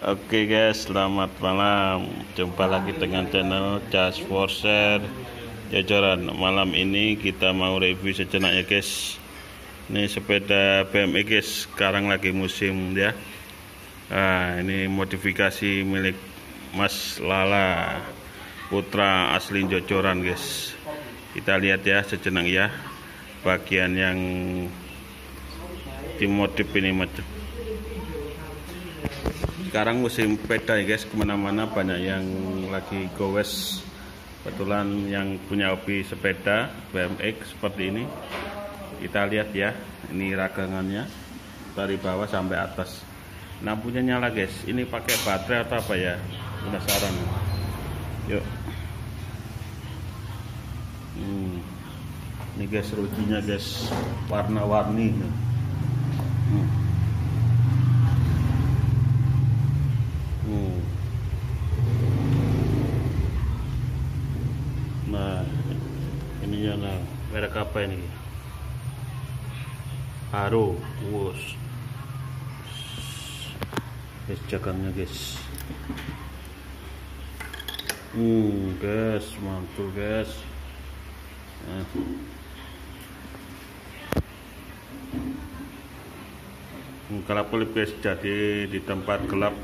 Oke guys, selamat malam. Jumpa lagi dengan channel Just for Share Jajaran. Malam ini kita mau review sejenak ya guys. Ini sepeda BMX guys, sekarang lagi musim ya. Nah, ini modifikasi milik Mas Lala Putra asli Jojoran guys. Kita lihat ya sejenak ya bagian yang dimodif ini macam sekarang musim sepeda ya guys ke mana-mana banyak yang lagi gowes kebetulan yang punya hobi sepeda BMX seperti ini. Kita lihat ya ini ragangannya. Dari bawah sampai atas. Lampunya nyala guys ini pakai baterai atau apa ya? Penasaran. Yuk. Hmm. ini guys rujinya guys warna-warni. Hmm. Nah, ini ya nah, merek apa ini? Haro, wos. Guys, cakangnya guys. Hmm, guys, mantul guys. Nah. Kalau pelip guys, jadi di tempat gelap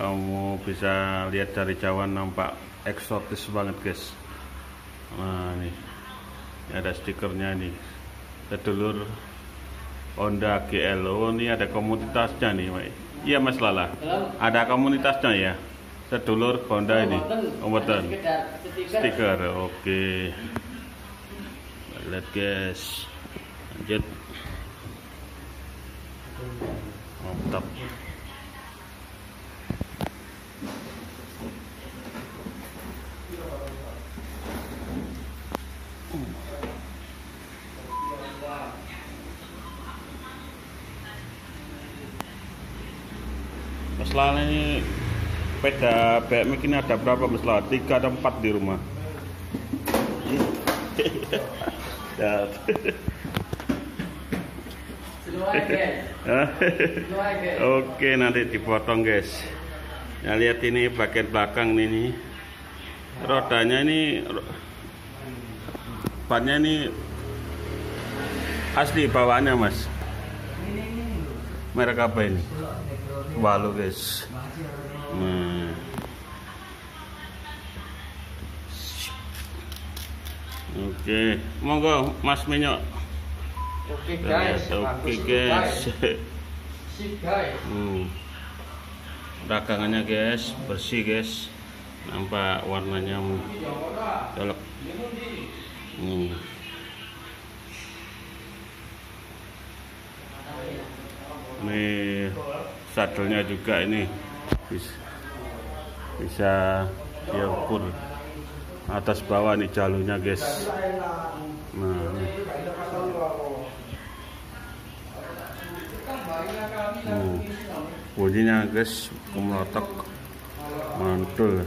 kamu bisa lihat dari jauh nampak eksotis banget guys nah ini, ini ada stikernya nih sedulur Honda GL oh ini ada komunitasnya nih Pak. iya Mas Lala. Ada komunitasnya ya? Sedulur Honda ini. Oh betul. Stiker oke. Lihat guys. Lanjut. Mantap Lala ini sepeda BMX ini ada berapa Mas Lala? Tiga atau empat di rumah? ya. Oke nanti dipotong guys. Ya lihat ini bagian belakang ini, rodanya ini bannya ini asli bawaannya mas. Merek apa ini? Walu guys. Nah. Oke, monggo Mas Minyo. Oke guys, Oke guys. Sip guys. Hmm. Dagangannya guys, bersih guys. Nampak warnanya colok. Hmm. Ini sadelnya juga ini bisa, bisa diukur atas bawah nih jalurnya guys. Nah, ini. Hmm. bunyinya guys kemelotok mantul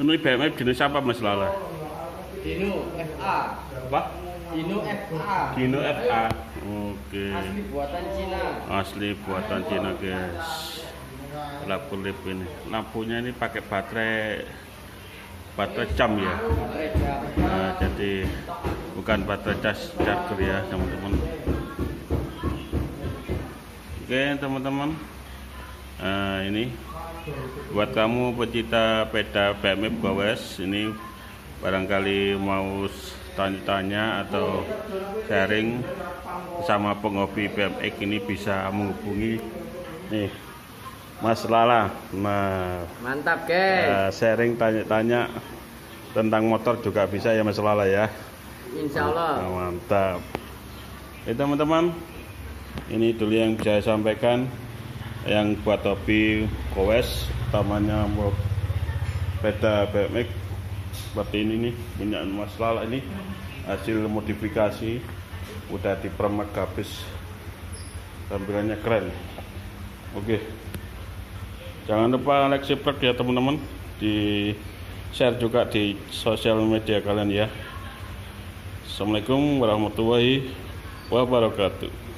ini BMF jenis apa Mas Lala? Dino FA. Apa? Dino FA. Dino FA Oke Asli buatan Cina. Asli buatan Cina guys Lampu lip ini Lampunya ini pakai baterai Baterai jam ya nah, Jadi bukan baterai cas charger ya teman-teman Oke teman-teman nah, Ini buat kamu pecinta peda BMX gowes ini barangkali mau tanya-tanya atau sharing sama penghobi BMX ini bisa menghubungi nih Mas Lala nah Mantap, guys. eh, sharing tanya-tanya tentang motor juga bisa ya Mas Lala ya Insya Allah. Nah, mantap Oke teman-teman ini dulu yang bisa saya sampaikan yang buat hobi kowes utamanya mau sepeda BMX. Seperti ini nih punya Mas Lala ini. Hasil modifikasi udah dipermak habis. Tampilannya keren. Oke. Jangan lupa like subscribe ya teman-teman. Di share juga di sosial media kalian ya. Assalamualaikum warahmatullahi wabarakatuh